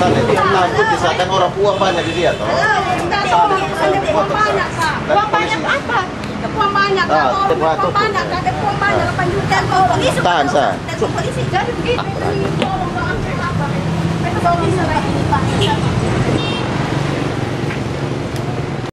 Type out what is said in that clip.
Sana itu yang takut di sana orang uang banyak di dia toh. Uang banyak apa? Uang banyak, Ah, kalau tepat, uang tutup. banyak, ada uang banyak, apa juga kalau polisi Tahan, sah. Polisi jadi begitu.